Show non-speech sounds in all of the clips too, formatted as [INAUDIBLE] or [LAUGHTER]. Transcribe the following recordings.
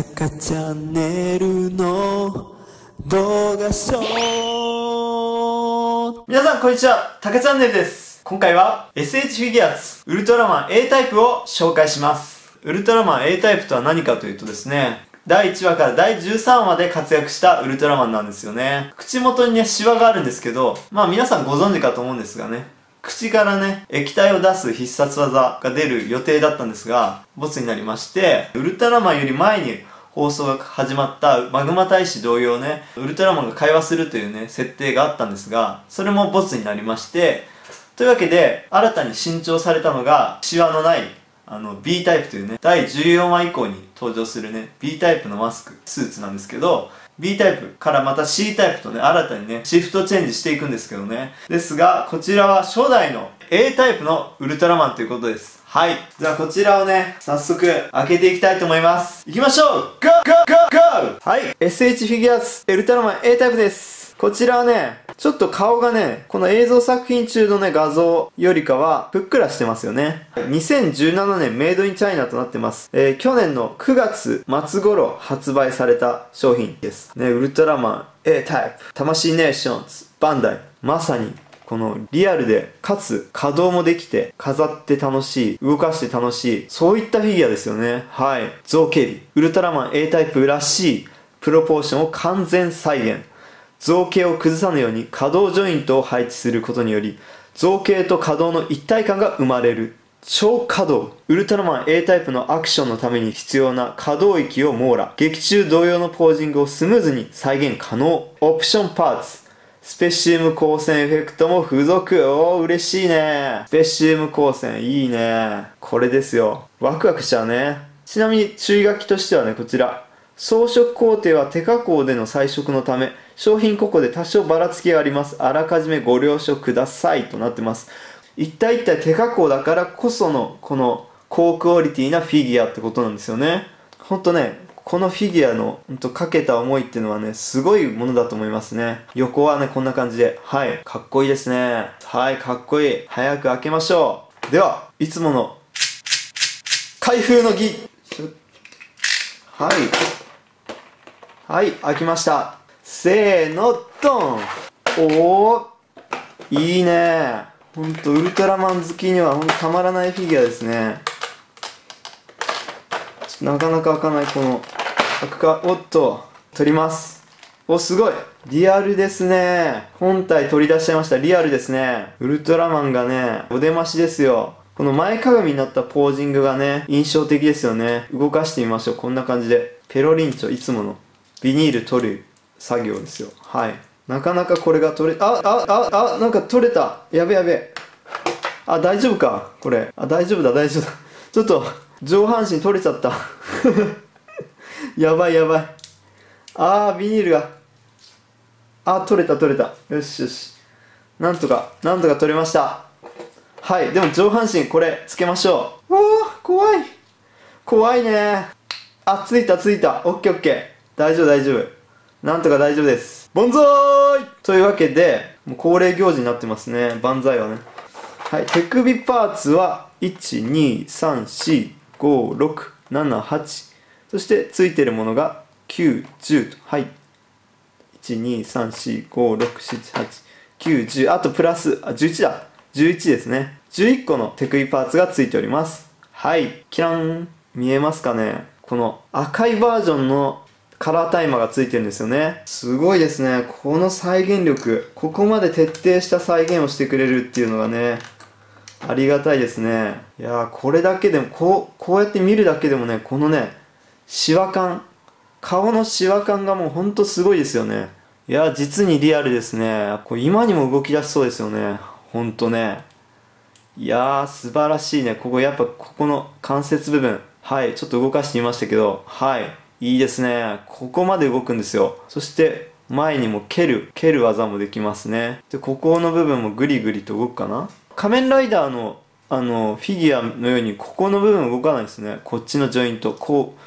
タカチャンネルの動画ショー皆さんこんにちは、タカチャンネルです。今回は SH フィギュアーズウルトラマン A タイプを紹介します。ウルトラマン A タイプとは何かというとですね、第1話から第13話で活躍したウルトラマンなんですよね。口元にね、シワがあるんですけど、まあ皆さんご存知かと思うんですがね、口からね、液体を出す必殺技が出る予定だったんですが、ボツになりまして、ウルトラマンより前に放送が始まったマグマ大使同様ね、ウルトラマンが会話するというね、設定があったんですが、それもボツになりまして、というわけで、新たに新調されたのが、シワのない、あの、B タイプというね、第14話以降に登場するね、B タイプのマスク、スーツなんですけど、B タイプからまた C タイプとね、新たにね、シフトチェンジしていくんですけどね。ですが、こちらは初代の A タイプのウルトラマンということです。はい。じゃあこちらをね、早速開けていきたいと思います。行きましょう !Go! Go! Go! Go! はい。SH フィギュアスウルトラマン A タイプです。こちらはね、ちょっと顔がね、この映像作品中のね、画像よりかは、ふっくらしてますよね。2017年メイドインチャイナとなってます。えー去年の9月末頃発売された商品です。ね、ウルトラマン A タイプ、魂ネーションズ、バンダイ。まさに、このリアルで、かつ可動もできて、飾って楽しい、動かして楽しい、そういったフィギュアですよね。はい。造形美。ウルトラマン A タイプらしい、プロポーションを完全再現。造形を崩さぬように可動ジョイントを配置することにより造形と可動の一体感が生まれる超可動ウルトラマン A タイプのアクションのために必要な可動域を網羅劇中同様のポージングをスムーズに再現可能オプションパーツスペシウム光線エフェクトも付属。おー嬉しいね。スペシウム光線いいね。これですよ。ワクワクしちゃうね。ちなみに注意書きとしてはねこちら。装飾工程は手加工での彩色のため商品個々で多少ばらつきがあります。あらかじめご了承くださいとなってます。一体一体手加工だからこそのこの高クオリティなフィギュアってことなんですよね。ほんとねこのフィギュアのほんとかけた思いっていうのはねすごいものだと思いますね。横はねこんな感じで。はい。かっこいいですね。はいかっこいい。早く開けましょう。ではいつもの開封の儀。はい。はい、開きました。せーの、ドン。おー。いいね。ほんと、ウルトラマン好きにはほんとたまらないフィギュアですね。なかなか開かない、この、開くか、おっと、取ります。お、すごいリアルですね本体取り出しちゃいました。リアルですね。ウルトラマンがね、お出ましですよ。この前かがみになったポージングがね、印象的ですよね。動かしてみましょう。こんな感じで。ペロリンチョ、いつものビニール取る作業ですよ。はい。なかなかこれが取れ、あ、あ、あ、あ、なんか取れた。やべやべ。あ、大丈夫か？これ。あ、大丈夫だ、大丈夫だ。ちょっと、上半身取れちゃった。[LAUGHS] やばいやばい。あー、ビニールが。あ、取れた取れた。よしよし。なんとか、なんとか取れました。はい。でも上半身これつけましょう。うわー、怖い。怖いねあ、ついたついた。オッケーオッケー。大丈夫大丈夫。なんとか大丈夫です。万歳というわけで、もう恒例行事になってますね。万歳はね。はい。手首パーツは、1、2、3、4、5、6、7、8。そして、ついてるものが、9、10と。はい。1、2、3、4、5、6、7、8、9、10。あと、プラス、あ、11だ。11ですね。11個の手首パーツがついております。はい。キラン。見えますかね？この赤いバージョンのカラータイマーがついてるんですよね。すごいですね。この再現力。ここまで徹底した再現をしてくれるっていうのがね、ありがたいですね。いやー、これだけでも、こう、こうやって見るだけでもね、このね、シワ感。顔のシワ感がもうほんとすごいですよね。いや、実にリアルですね。これ今にも動き出しそうですよね。ほんとね。いやー、素晴らしいね。ここやっぱ、ここの関節部分。はい、ちょっと動かしてみましたけど、はい、いいですね。ここまで動くんですよ。そして、前にも蹴る、蹴る技もできますね。で、ここの部分もグリグリと動くかな仮面ライダーの、あの、フィギュアのように、ここの部分動かないですね。こっちのジョイント、こう、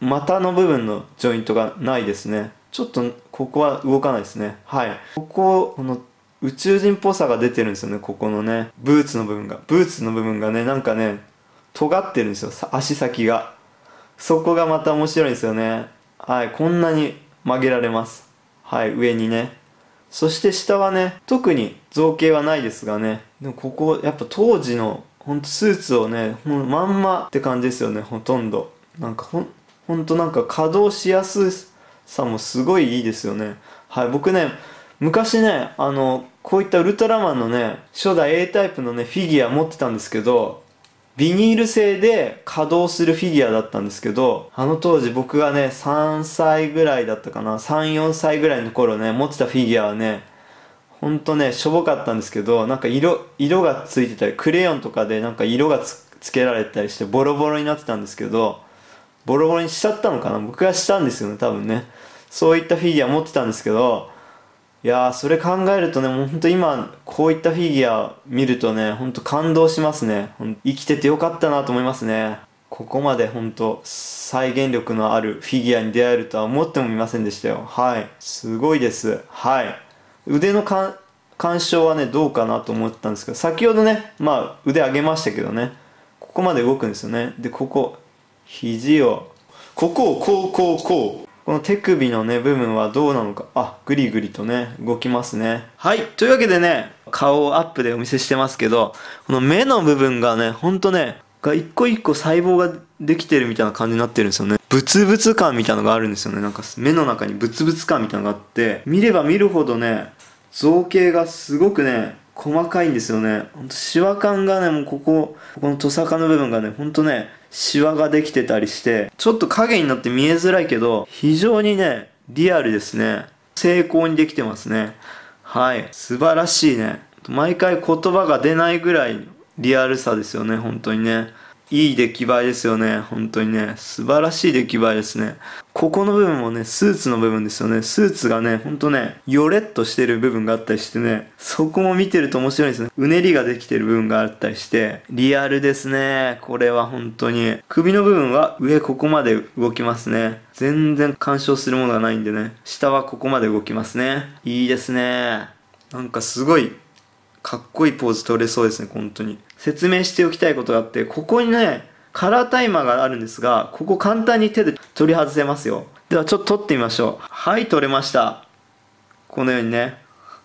股の部分のジョイントがないですね。ちょっと、ここは動かないですね。はい。ここ、この、宇宙人っぽさが出てるんですよね、ここのね。ブーツの部分が。ブーツの部分がね、なんかね、尖ってるんですよ、足先が。そこがまた面白いんですよねはいこんなに曲げられますはい上にねそして下はね特に造形はないですがねでもここやっぱ当時のほんとスーツをねほんまんまって感じですよねほとんどなんかほんほんとなんか稼働しやすさもすごいいいですよね。はい僕ね昔ねあのこういったウルトラマンのね初代 A タイプのねフィギュア持ってたんですけどビニール製で稼働するフィギュアだったんですけど、あの当時僕がね、3歳ぐらいだったかな、3、4歳ぐらいの頃ね、持ってたフィギュアはね、ほんとね、しょぼかったんですけど、なんか色、色がついてたり、クレヨンとかでなんか色がつつけられたりしてボロボロになってたんですけど、ボロボロにしちゃったのかな？僕がしたんですよね、多分ね。そういったフィギュア持ってたんですけど、いやーそれ考えるとねもうほんと今こういったフィギュア見るとねほんと感動しますね。生きててよかったなと思いますね。ここまでほんと再現力のあるフィギュアに出会えるとは思ってもみませんでしたよ。はい。すごいです。はい。腕の干渉はねどうかなと思ったんですけど先ほどねまあ腕上げましたけどねここまで動くんですよね。でここ肘をここをこうこうこうこの手首のね、部分はどうなのか。あ、ぐりぐりとね、動きますね。はい。というわけでね、顔をアップでお見せしてますけど、この目の部分がね、ほんとね、が一個一個細胞ができてるみたいな感じになってるんですよね。ブツブツ感みたいなのがあるんですよね。なんか目の中にブツブツ感みたいなのがあって、見れば見るほどね、造形がすごくね、細かいんですよね。ほんと、シワ感がね、もうここ、ここのトサカの部分がね、ほんとね、シワができてたりして、ちょっと影になって見えづらいけど、非常にね、リアルですね。成功にできてますね。はい。素晴らしいね。毎回言葉が出ないぐらいリアルさですよね、本当にね。いい出来栄えですよね。本当にね。素晴らしい出来栄えですね。ここの部分もね、スーツの部分ですよね。スーツがね、ほんとね、ヨレッとしてる部分があったりしてね、そこも見てると面白いですね。うねりができてる部分があったりして、リアルですね。これは本当に。首の部分は上ここまで動きますね。全然干渉するものがないんでね。下はここまで動きますね。いいですね。なんかすごいかっこいいポーズ取れそうですね、本当に。説明しておきたいことがあって、ここにね、カラータイマーがあるんですが、ここ簡単に手で取り外せますよ。ではちょっと取ってみましょう。はい、取れました。このようにね、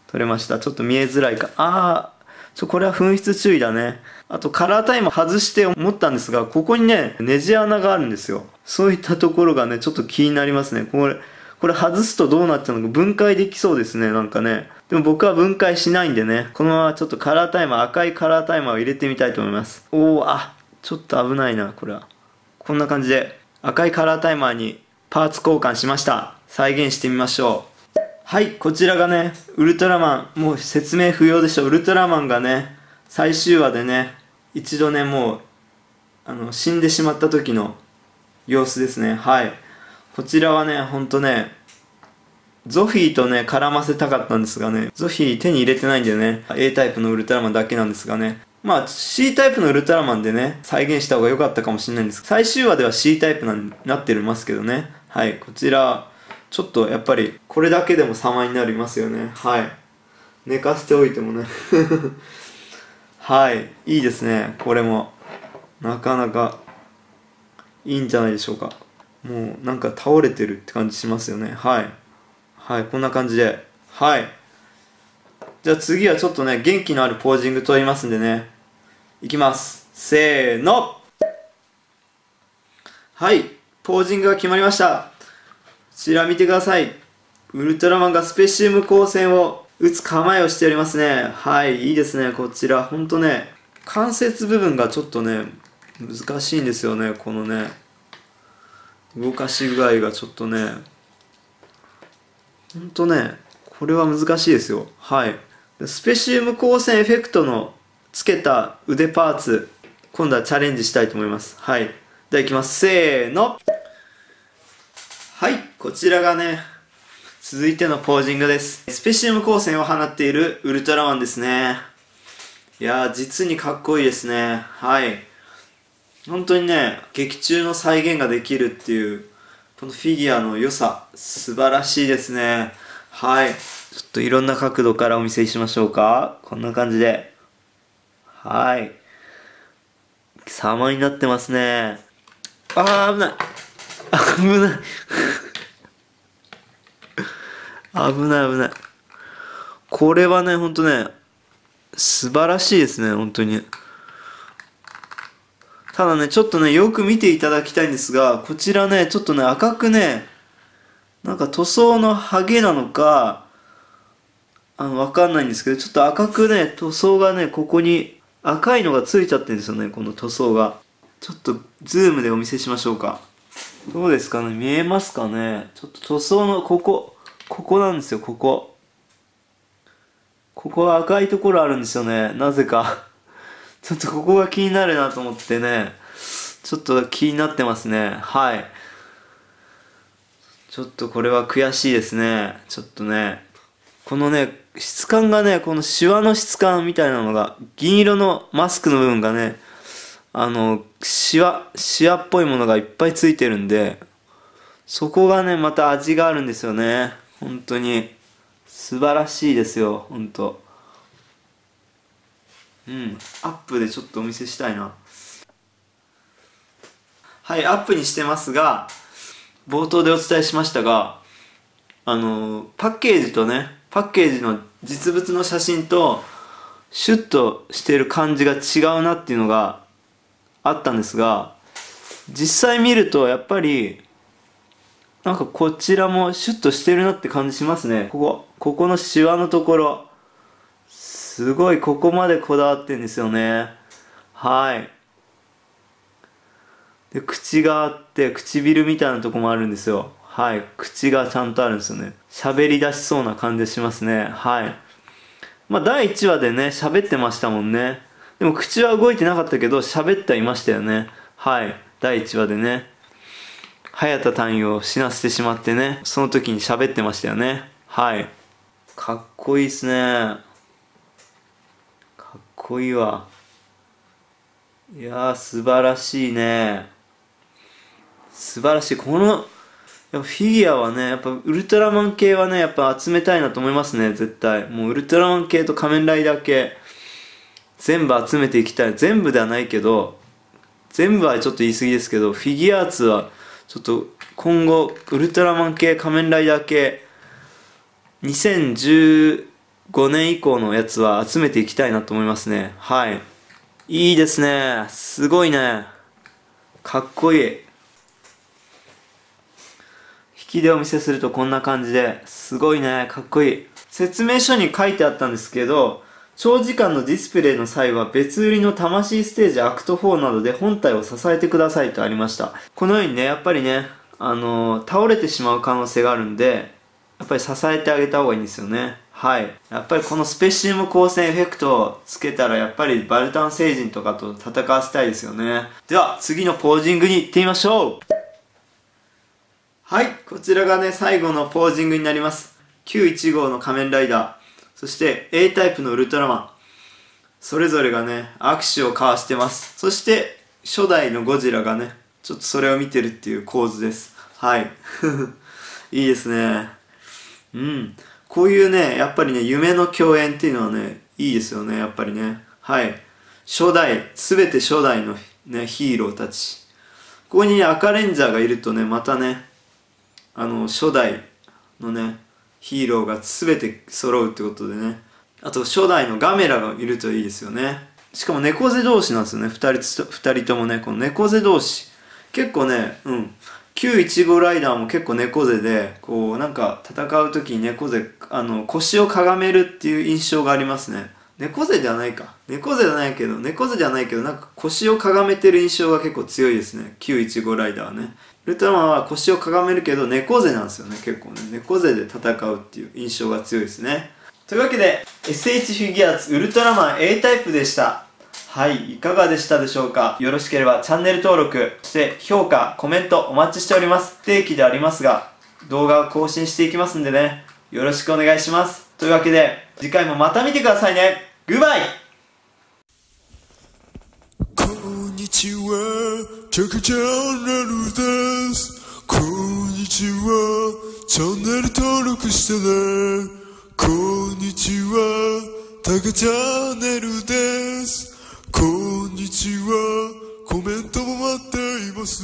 取れました。ちょっと見えづらいか。あー、ちょ、これは紛失注意だね。あと、カラータイマー外して思ったんですが、ここにね、ネジ穴があるんですよ。そういったところがね、ちょっと気になりますね。これ、これ外すとどうなっちゃうのか分解できそうですね、なんかね。でも僕は分解しないんでね、このままちょっとカラータイマー、赤いカラータイマーを入れてみたいと思います。おおあ、ちょっと危ないな、これは。こんな感じで、赤いカラータイマーにパーツ交換しました。再現してみましょう。はい、こちらがね、ウルトラマン、もう説明不要でしょ。ウルトラマンがね、最終話でね、一度ね、もう、あの、死んでしまった時の様子ですね。はい。こちらはね、ほんとね、ゾフィーとね、絡ませたかったんですがね、ゾフィー手に入れてないんでね、A タイプのウルトラマンだけなんですがね、まあ C タイプのウルトラマンでね、再現した方が良かったかもしれないんですけど最終話では C タイプになってますけどね、はい、こちら、ちょっとやっぱり、これだけでも様になりますよね、はい。寝かせておいてもね [LAUGHS] はい、いいですね、これも。なかなか、いいんじゃないでしょうか。もうなんか倒れてるって感じしますよね、はい。はいこんな感じで。はい。じゃあ次はちょっとね元気のあるポージング取りますんでね。いきます。せーの。はい。ポージングが決まりました。こちら見てください。ウルトラマンがスペシウム光線を打つ構えをしておりますね。はいいいですね。こちらほんとね関節部分がちょっとね難しいんですよねこのね。動かし具合がちょっとねほんとね、これは難しいですよ。はい。スペシウム光線エフェクトのつけた腕パーツ、今度はチャレンジしたいと思います。はい。では行きます。せーの。はい。こちらがね、続いてのポージングです。スペシウム光線を放っているウルトラマンですね。いやー、実にかっこいいですね。はい。本当にね、劇中の再現ができるっていうこのフィギュアの良さ、素晴らしいですね。はい。ちょっといろんな角度からお見せしましょうか。こんな感じで。はい。様になってますね。あー、危ない。危ない [LAUGHS] 危ない危ないこれはねほんとね素晴らしいですね本当にただねちょっとねよく見ていただきたいんですがこちらねちょっとね赤くねなんか塗装のハゲなのかあのわかんないんですけどちょっと赤くね塗装がねここに赤いのがついちゃってるんですよねこの塗装が。ちょっとズームでお見せしましょうか。どうですかね？見えますかね？ちょっと塗装のここここなんですよここ。ここは赤いところあるんですよねなぜか。ちょっとここが気になるなと思ってね。ちょっと気になってますね。はい。ちょっとこれは悔しいですね。ちょっとね。このね質感がねこのシワの質感みたいなのが銀色のマスクの部分がねあのシワシワっぽいものがいっぱいついてるんでそこがねまた味があるんですよね。本当に。素晴らしいですよ本当。うん。アップでちょっとお見せしたいな。はいアップにしてますが冒頭でお伝えしましたがあのパッケージとねパッケージの実物の写真とシュッとしてる感じが違うなっていうのがあったんですが実際見るとやっぱりなんかこちらもシュッとしてるなって感じしますね。ここここのシワのところ。すごいここまでこだわってんですよね。はい。で口があって唇みたいなとこもあるんですよ。はい。口がちゃんとあるんですよね。喋り出しそうな感じしますね。はい。まあ第1話でね喋ってましたもんね。でも口は動いてなかったけど喋ってはいましたよね。はい。第1話でね。早田隊員を死なせてしまってねその時に喋ってましたよね。はい。かっこいいっすね。こいいわいやー素晴らしいね。素晴らしい。このやっぱフィギュアはねやっぱウルトラマン系はねやっぱ集めたいなと思いますね絶対。もうウルトラマン系と仮面ライダー系。全部集めていきたい。全部ではないけど全部はちょっと言い過ぎですけどフィギュアーツはちょっと今後ウルトラマン系仮面ライダー系201 5年以降のやつは集めていきたいなと思いますね。はい。いいですね。すごいね。かっこいい。引きでお見せするとこんな感じで。すごいね。かっこいい。説明書に書いてあったんですけど長時間のディスプレイの際は別売りの魂ステージアクト4などで本体を支えてくださいとありました。このようにねやっぱりねあのー、倒れてしまう可能性があるんでやっぱり支えてあげた方がいいんですよね。はい。やっぱりこのスペシウム光線エフェクトをつけたらやっぱりバルタン星人とかと戦わせたいですよね。では次のポージングに行ってみましょう。はい。こちらがね最後のポージングになります。915の仮面ライダー。そして A タイプのウルトラマン。それぞれがね握手を交わしてます。そして初代のゴジラがねちょっとそれを見てるっていう構図です。はい。[LAUGHS] いいですね。うん。こういうねやっぱりね夢の共演っていうのはねいいですよねやっぱりね。はい。初代全て初代の、ね、ヒーローたち。ここに、ね、赤レンジャーがいるとねまたねあの初代のねヒーローが全て揃うってことでね。あと初代のガメラがいるといいですよね。しかも猫背同士なんですよね2人と2人ともねこの猫背同士。結構ねうん。915ライダーも結構猫背でこうなんか戦う時に猫背あの腰をかがめるっていう印象がありますね。猫背ではないか。猫背じゃないけど猫背じゃないけどなんか腰をかがめてる印象が結構強いですね。915ライダーはね。ウルトラマンは腰をかがめるけど猫背なんですよね。結構ね。猫背で戦うっていう印象が強いですね。というわけで SH フィギュアーツウルトラマン A タイプでした。はいいかがでしたでしょうか？よろしければチャンネル登録そして評価コメントお待ちしております定期でありますが動画を更新していきますんでねよろしくお願いしますというわけで次回もまた見てくださいねグッバイこんにちは、チャカチャンネルです。こんにちは、チャンネル登録してね。こんにちは、タカチャンネルです。こんにちは、コメントも待っています。